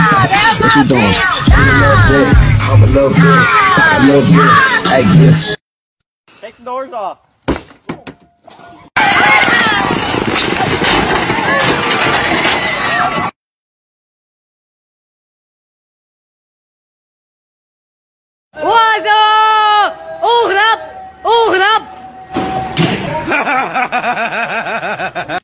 What you doing? I'm a little bit. I'm a little bit. Hey, yes. Take the doors off. What's up? Open وهذا اغرب اغرب